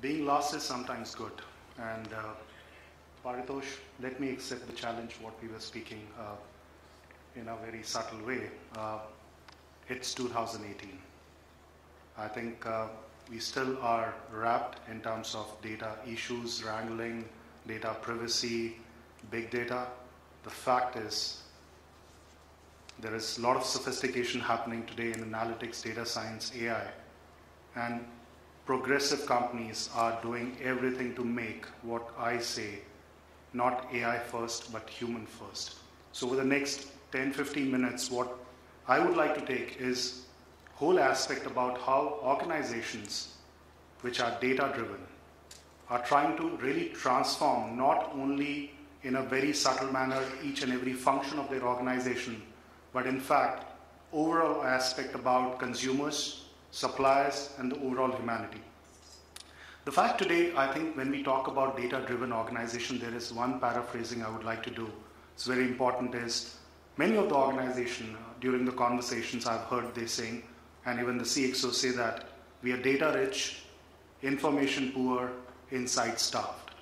being lost is sometimes good. And uh, Paritosh, let me accept the challenge, what we were speaking uh, in a very subtle way. Uh, it's 2018. I think uh, we still are wrapped in terms of data issues, wrangling, data privacy, big data. The fact is, there is a lot of sophistication happening today in analytics, data science, AI. And progressive companies are doing everything to make what I say not AI first, but human first. So, over the next 10 15 minutes, what I would like to take is whole aspect about how organizations which are data driven are trying to really transform not only in a very subtle manner each and every function of their organization but in fact overall aspect about consumers suppliers and the overall humanity. The fact today i think when we talk about data driven organization there is one paraphrasing i would like to do. It's very important is many of the organization uh, during the conversations i've heard they saying and even the cxo say that we are data rich information poor insight starved.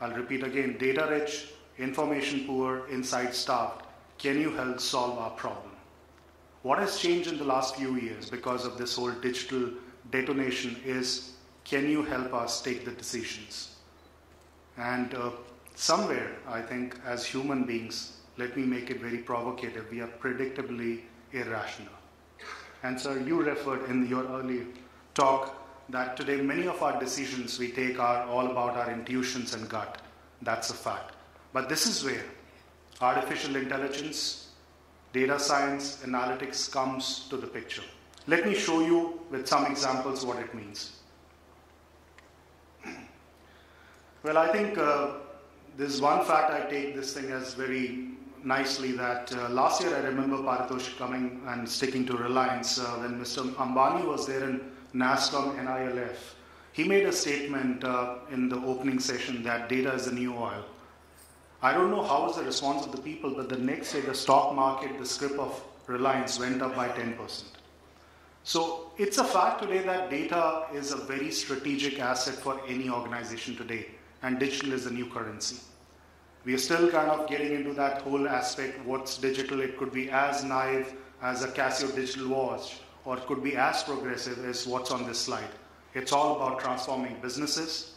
I'll repeat again data rich information poor insight starved. Can you help solve our problem what has changed in the last few years because of this whole digital detonation is can you help us take the decisions? And uh, somewhere, I think, as human beings, let me make it very provocative, we are predictably irrational. And sir, you referred in your early talk that today many of our decisions we take are all about our intuitions and gut. That's a fact. But this is where artificial intelligence, data science, analytics comes to the picture. Let me show you with some examples what it means. Well, I think uh, there's one fact I take this thing as very nicely that uh, last year I remember Paritosh coming and sticking to Reliance uh, when Mr. Ambani was there in NASSCOM NILF. He made a statement uh, in the opening session that data is the new oil. I don't know how was the response of the people, but the next day the stock market, the script of Reliance went up by 10%. So it's a fact today that data is a very strategic asset for any organization today and digital is the new currency. We are still kind of getting into that whole aspect. What's digital? It could be as naive as a Casio digital watch, or it could be as progressive as what's on this slide. It's all about transforming businesses,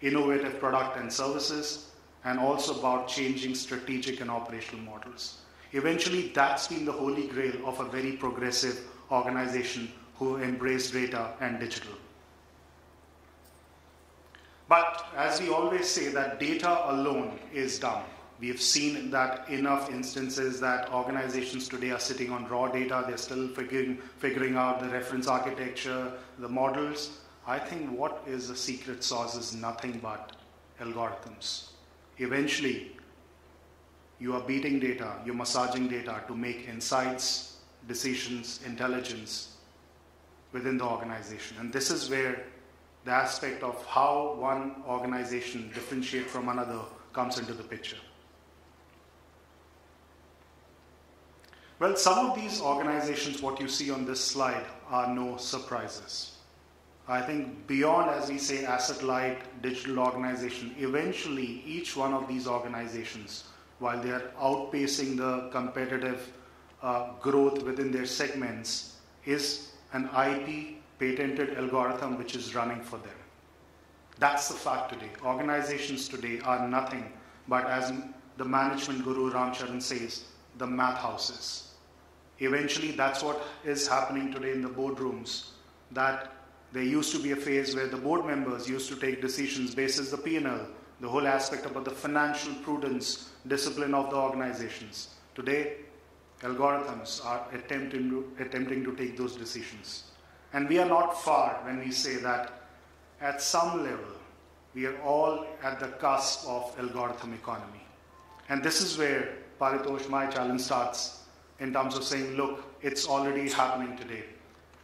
innovative product and services, and also about changing strategic and operational models. Eventually, that's been the holy grail of a very progressive organization who embrace data and digital. But as we always say, that data alone is dumb. We have seen that enough instances that organizations today are sitting on raw data, they're still figuring, figuring out the reference architecture, the models. I think what is the secret sauce is nothing but algorithms. Eventually, you are beating data, you're massaging data to make insights, decisions, intelligence within the organization. And this is where the aspect of how one organization differentiate from another comes into the picture. Well, some of these organizations, what you see on this slide, are no surprises. I think beyond, as we say, asset light digital organization, eventually each one of these organizations, while they are outpacing the competitive uh, growth within their segments, is an IP patented algorithm which is running for them. That's the fact today. Organizations today are nothing but, as the management guru Ram Charan says, the math houses. Eventually, that's what is happening today in the boardrooms. That there used to be a phase where the board members used to take decisions based on the P&L, the whole aspect about the financial prudence, discipline of the organizations. Today, algorithms are attempting to, attempting to take those decisions. And we are not far when we say that at some level, we are all at the cusp of algorithm economy. And this is where Paritosh, my challenge starts in terms of saying, look, it's already happening today.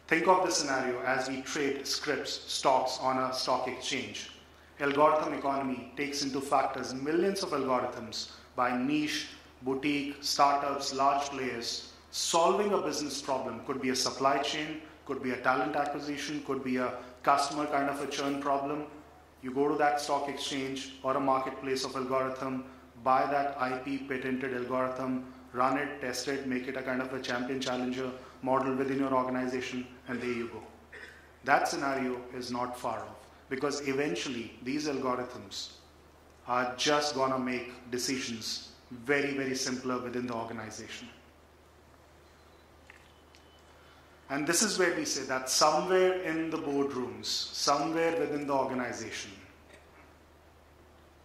Think of the scenario as we trade scripts, stocks on a stock exchange. Algorithm economy takes into factors millions of algorithms by niche, boutique, startups, large players. Solving a business problem could be a supply chain, could be a talent acquisition, could be a customer kind of a churn problem, You go to that stock exchange or a marketplace of algorithm, buy that IP patented algorithm, run it, test it, make it a kind of a champion challenger model within your organization, and there you go. That scenario is not far off because eventually these algorithms are just going to make decisions very, very simpler within the organization. And this is where we say that somewhere in the boardrooms, somewhere within the organization,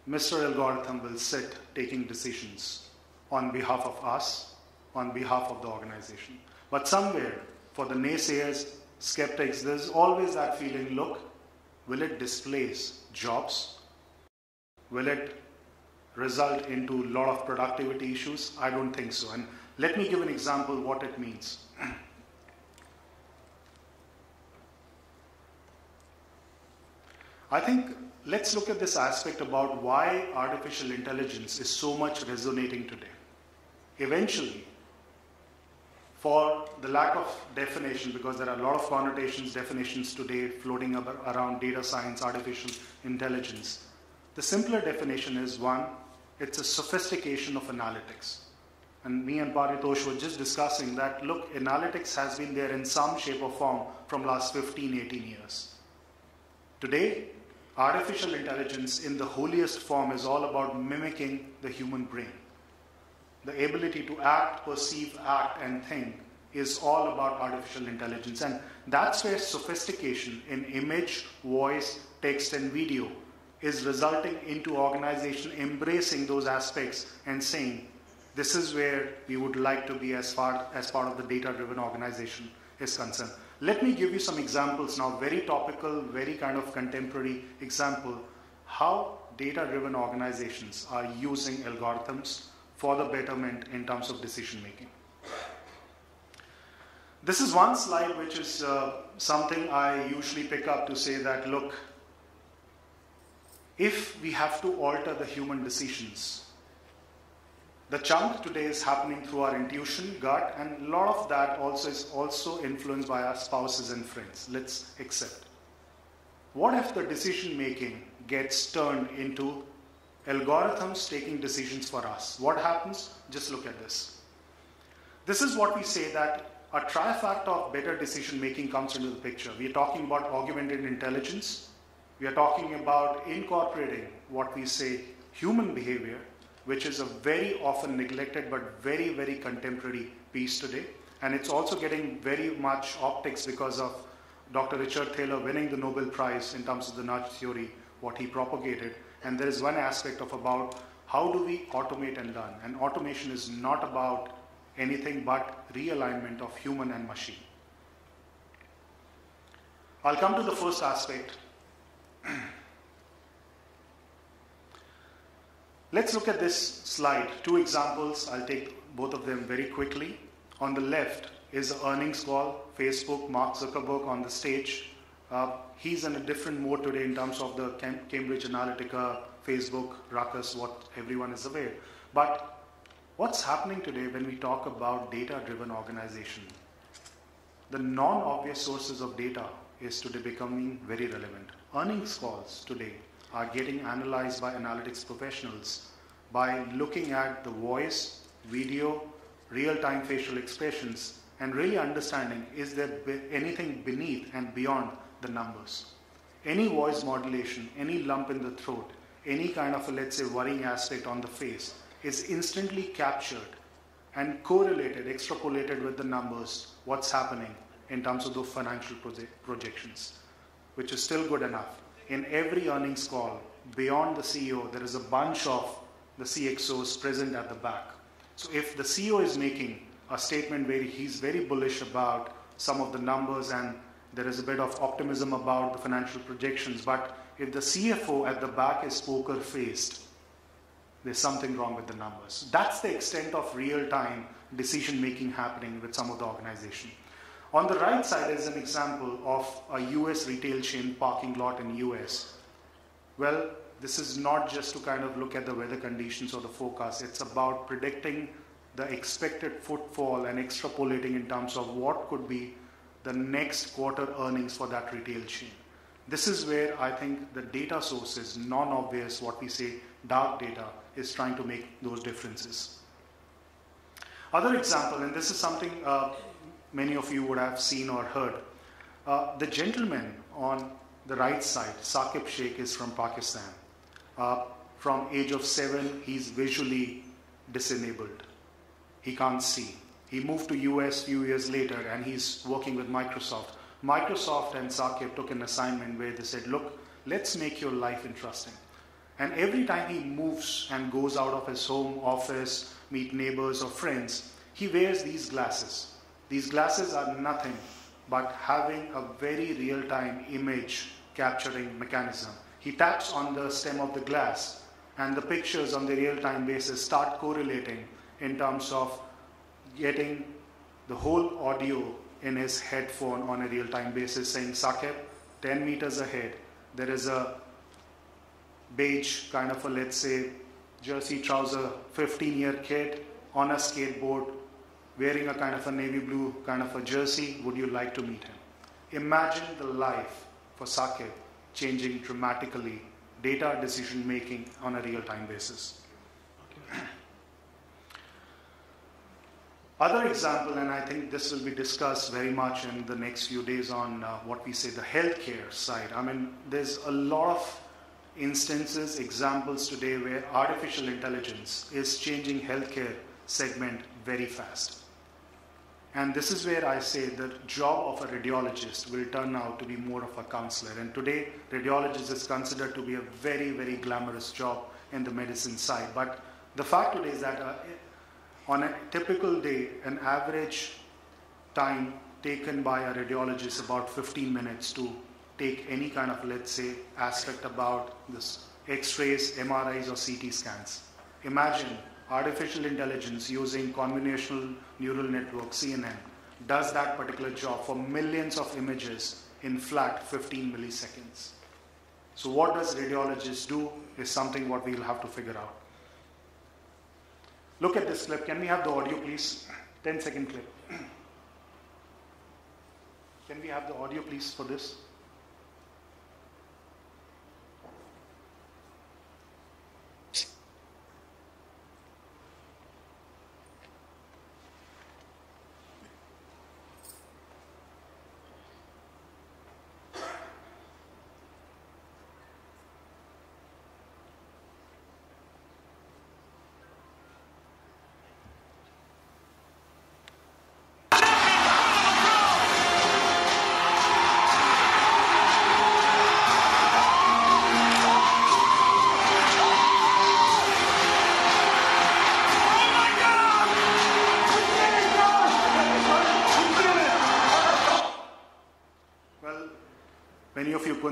Mr. Algorithm will sit taking decisions on behalf of us, on behalf of the organization. But somewhere, for the naysayers, skeptics, there's always that feeling look, will it displace jobs? Will it result into a lot of productivity issues? I don't think so. And let me give an example what it means. I think let's look at this aspect about why artificial intelligence is so much resonating today. Eventually, for the lack of definition, because there are a lot of connotations, definitions today floating around data science, artificial intelligence, the simpler definition is one, it's a sophistication of analytics. And me and Paritosh were just discussing that look, analytics has been there in some shape or form from last 15, 18 years. Today, artificial intelligence in the holiest form is all about mimicking the human brain. The ability to act, perceive, act, and think is all about artificial intelligence. And that's where sophistication in image, voice, text, and video is resulting into organization embracing those aspects and saying, this is where we would like to be as far as part of the data-driven organization is concerned. Let me give you some examples now, very topical, very kind of contemporary example, how data-driven organizations are using algorithms for the betterment in terms of decision making. This is one slide which is uh, something I usually pick up to say that, look, if we have to alter the human decisions, the chunk today is happening through our intuition, gut, and a lot of that also is also influenced by our spouses and friends. Let's accept. What if the decision making gets turned into algorithms taking decisions for us? What happens? Just look at this. This is what we say that a trifecta of better decision making comes into the picture. We are talking about augmented intelligence. We are talking about incorporating what we say human behavior which is a very often neglected but very, very contemporary piece today. And it's also getting very much optics because of Dr. Richard Thaler winning the Nobel Prize in terms of the nudge theory, what he propagated. And there is one aspect of about how do we automate and learn? And automation is not about anything but realignment of human and machine. I'll come to the first aspect. Let's look at this slide. Two examples. I'll take both of them very quickly. On the left is the earnings call. Facebook, Mark Zuckerberg on the stage. Uh, he's in a different mode today in terms of the Cambridge Analytica, Facebook, ruckus, what everyone is aware. But what's happening today when we talk about data-driven organization? The non-obvious sources of data is today becoming very relevant. Earnings calls today are getting analyzed by analytics professionals by looking at the voice, video, real-time facial expressions, and really understanding is there anything beneath and beyond the numbers. Any voice modulation, any lump in the throat, any kind of a, let's say, worrying aspect on the face is instantly captured and correlated, extrapolated with the numbers, what's happening in terms of those financial projections, which is still good enough in every earnings call, beyond the CEO, there is a bunch of the CXOs present at the back. So if the CEO is making a statement where he's very bullish about some of the numbers and there is a bit of optimism about the financial projections, but if the CFO at the back is poker faced, there's something wrong with the numbers. That's the extent of real time decision making happening with some of the organization. On the right side is an example of a US retail chain parking lot in US. Well, this is not just to kind of look at the weather conditions or the forecast. It's about predicting the expected footfall and extrapolating in terms of what could be the next quarter earnings for that retail chain. This is where I think the data sources, non-obvious, what we say dark data, is trying to make those differences. Other example, and this is something uh, many of you would have seen or heard. Uh, the gentleman on the right side, Saqib Shaikh, is from Pakistan. Uh, from age of seven, he's visually disabled. He can't see. He moved to US few years later and he's working with Microsoft. Microsoft and Saqib took an assignment where they said, look, let's make your life interesting. And every time he moves and goes out of his home, office, meet neighbors or friends, he wears these glasses. These glasses are nothing but having a very real-time image capturing mechanism. He taps on the stem of the glass and the pictures on the real-time basis start correlating in terms of getting the whole audio in his headphone on a real-time basis saying, Saqib, 10 meters ahead, there is a beige kind of a, let's say, jersey trouser, 15-year kid on a skateboard, wearing a kind of a navy blue kind of a jersey. Would you like to meet him? Imagine the life for Saqib changing dramatically, data decision making on a real-time basis. Other example, and I think this will be discussed very much in the next few days on uh, what we say the healthcare side. I mean, there's a lot of instances, examples today where artificial intelligence is changing healthcare segment very fast. And this is where I say the job of a radiologist will turn out to be more of a counselor. And today, radiologist is considered to be a very, very glamorous job in the medicine side. But the fact today is that uh, on a typical day, an average time taken by a radiologist is about 15 minutes to take any kind of, let's say, aspect about this X-rays, MRIs, or CT scans. Imagine artificial intelligence using convolutional neural network, CNN, does that particular job for millions of images in flat 15 milliseconds. So what does radiologist do is something what we'll have to figure out. Look at this clip. Can we have the audio, please? 10 second clip. Can we have the audio, please, for this?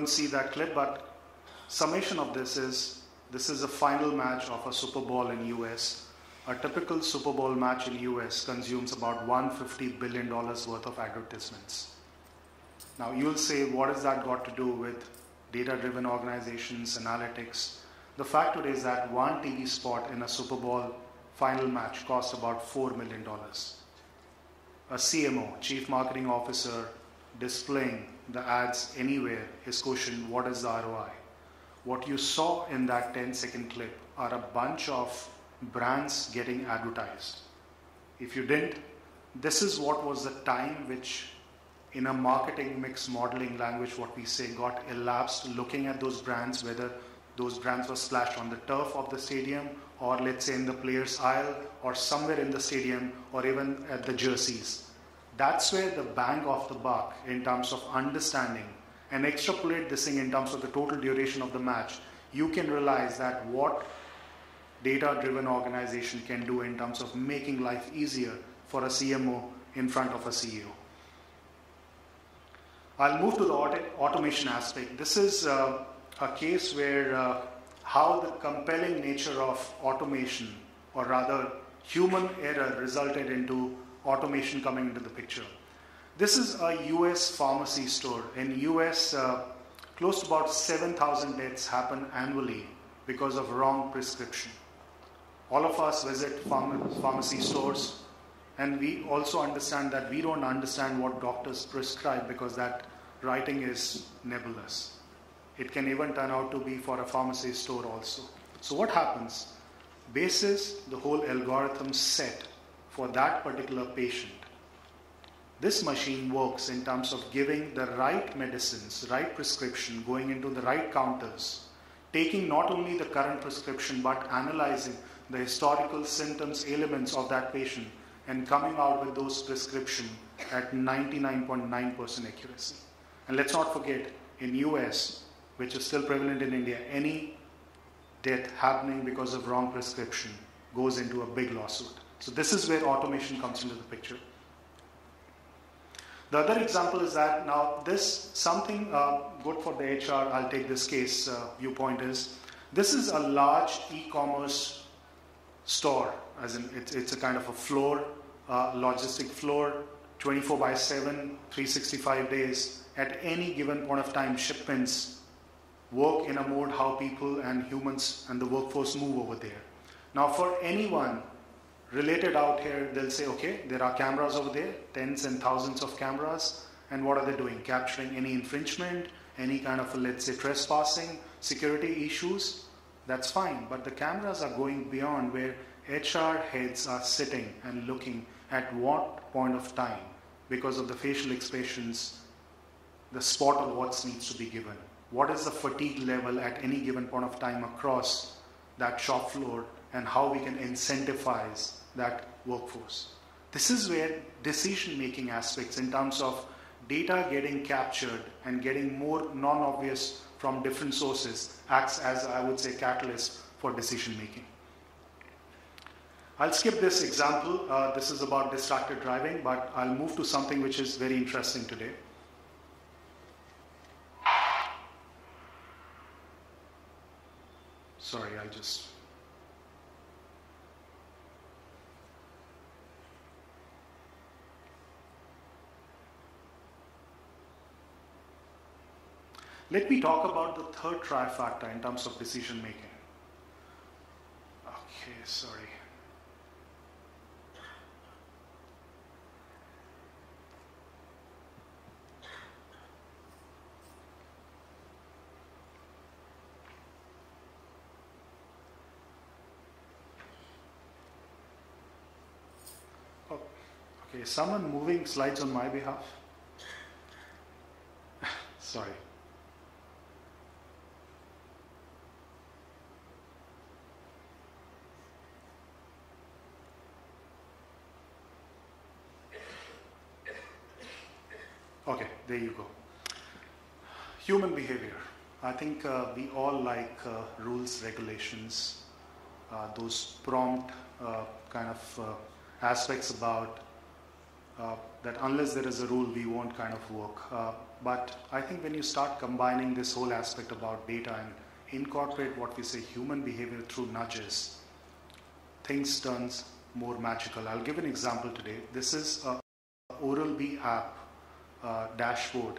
See that clip, but summation of this is this is a final match of a Super Bowl in US. A typical Super Bowl match in US consumes about 150 billion dollars worth of advertisements. Now you'll say, what has that got to do with data-driven organizations, analytics? The fact today is that one TV spot in a Super Bowl final match costs about $4 million. A CMO, Chief Marketing Officer, displaying the ads anywhere is question what is the ROI? What you saw in that 10 second clip are a bunch of brands getting advertised. If you didn't, this is what was the time which in a marketing mix modeling language what we say got elapsed looking at those brands whether those brands were splashed on the turf of the stadium or let's say in the players aisle or somewhere in the stadium or even at the jerseys that's where the bang of the buck in terms of understanding and extrapolate this thing in terms of the total duration of the match, you can realize that what data driven organization can do in terms of making life easier for a CMO in front of a CEO. I'll move to the auto automation aspect. This is uh, a case where uh, how the compelling nature of automation, or rather human error, resulted into automation coming into the picture. This is a US pharmacy store. In US, uh, close to about 7,000 deaths happen annually because of wrong prescription. All of us visit pharma- pharmacy stores and we also understand that we don't understand what doctors prescribe because that writing is nebulous. It can even turn out to be for a pharmacy store also. So what happens? Basis the whole algorithm set for that particular patient. This machine works in terms of giving the right medicines, right prescription, going into the right counters, taking not only the current prescription but analyzing the historical symptoms, elements of that patient, and coming out with those prescription at 99.9% accuracy. And let's not forget, in US, which is still prevalent in India, any death happening because of wrong prescription goes into a big lawsuit. So this is where automation comes into the picture. The other example is that now this something uh, good for the HR. I'll take this case uh, viewpoint is this is a large e-commerce store, as in it's, it's a kind of a floor, uh, logistic floor, 24 by 7, 365 days. At any given point of time, shipments work in a mode how people and humans and the workforce move over there. Now, for anyone related out here, they'll say, okay, there are cameras over there, tens and thousands of cameras, and what are they doing? Capturing any infringement, any kind of, let's say, trespassing, security issues. That's fine, but the cameras are going beyond where HR heads are sitting and looking at what point of time, because of the facial expressions, the spot of what needs to be given. What is the fatigue level at any given point of time across that shop floor, and how we can incentivize that workforce. This is where decision making aspects, in terms of data getting captured and getting more non obvious from different sources, acts as, I would say, catalyst for decision making. I'll skip this example. Uh, this is about distracted driving, but I'll move to something which is very interesting today. Sorry, I'll just. Let me talk about the third trifactor in terms of decision making. Okay, sorry. Okay, someone moving slides on my behalf? Sorry. Okay, there you go. Human behavior. I think uh, we all like uh, rules, regulations, uh, those prompt uh, kind of uh, aspects about uh, that unless there is a rule, we won't kind of work. But I think when you start combining this whole aspect about data and incorporate what we say human behavior through nudges, things turns more magical. I'll give an example today. This is a Oral-B app Uh, dashboard.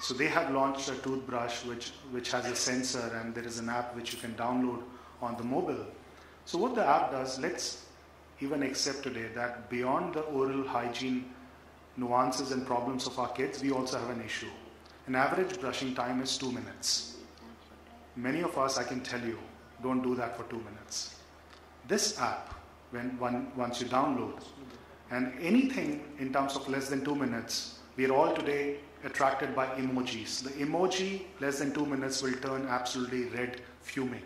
So they have launched a toothbrush which, which has a sensor and there is an app which you can download on the mobile. So what the app does, let's even accept today that beyond the oral hygiene nuances and problems of our kids, we also have an issue. An average brushing time is two minutes. Many of us, I can tell you, don't do that for two minutes. This app, when one, once you download, and anything in terms of less than two minutes, we are all today attracted by emojis. The emoji less than two minutes will turn absolutely red, fuming.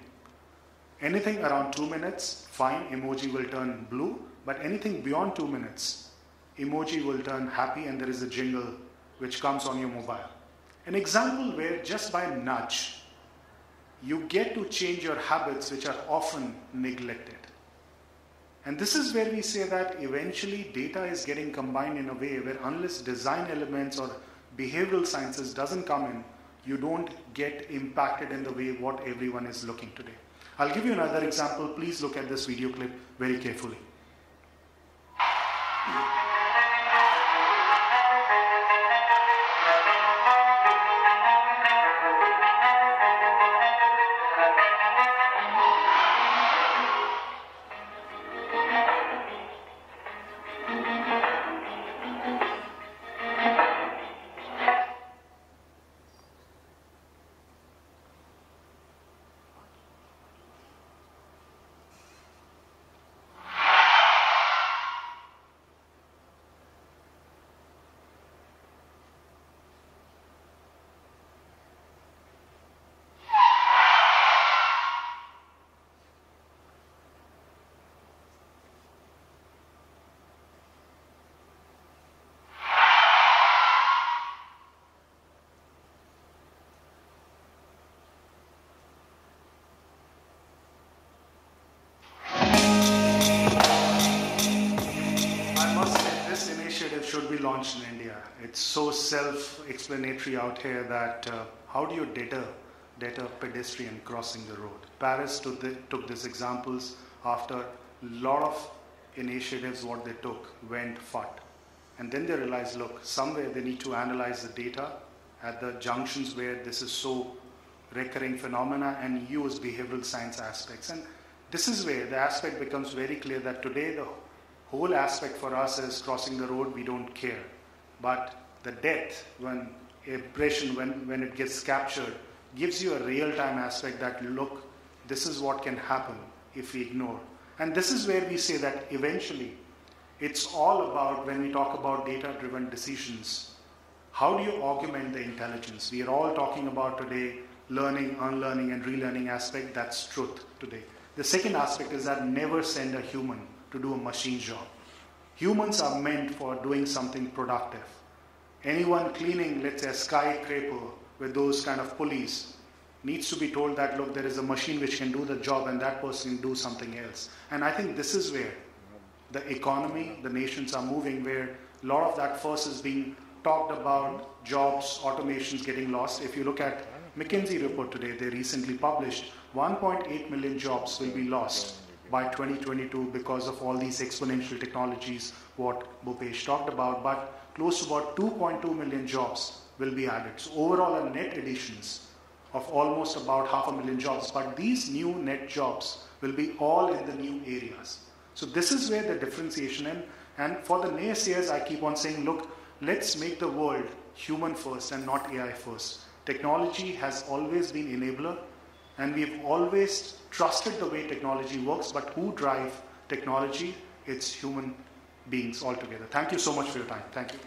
Anything around two minutes, fine, emoji will turn blue, but anything beyond two minutes, emoji will turn happy and there is a jingle which comes on your mobile. An example where just by nudge, you get to change your habits which are often neglected. And this is where we say that eventually data is getting combined in a way where unless design elements or behavioral sciences doesn't come in, you don't get impacted in the way what everyone is looking today. I'll give you another example. Please look at this video clip very carefully. Launched in India. It's so self-explanatory out here that uh, how do you deter, deter pedestrian crossing the road? Paris took, the, took these examples after a lot of initiatives, what they took went fat. And then they realized, look, somewhere they need to analyze the data at the junctions where this is so recurring phenomena and use behavioral science aspects. And this is where the aspect becomes very clear that today the whole aspect for us is crossing the road, we don't care. But the death, when impression, when, when it gets captured, gives you a real-time aspect that, look, this is what can happen if we ignore. And this is where we say that eventually it's all about when we talk about data-driven decisions, how do you augment the intelligence? We are all talking about today learning, unlearning, and relearning aspect. That's truth today. The second aspect is that never send a human to do a machine job. Humans are meant for doing something productive. Anyone cleaning, let's say, a skyscraper with those kind of pulleys needs to be told that, look, there is a machine which can do the job and that person do something else. And I think this is where the economy, the nations are moving, where a lot of that first is being talked about, jobs, automations getting lost. If you look at McKinsey report today, they recently published 1.8 million jobs will be lost by 2022 because of all these exponential technologies, what Bhupesh talked about, but close to about 2.2 million jobs will be added. So overall, a net additions of almost about half a million jobs, but these new net jobs will be all in the new areas. So this is where the differentiation in, and for the naysayers, I keep on saying, look, let's make the world human first and not AI first. Technology has always been enabler, and we've always trusted the way technology works, but who drive technology? It's human beings altogether. Thank you so much for your time. Thank you.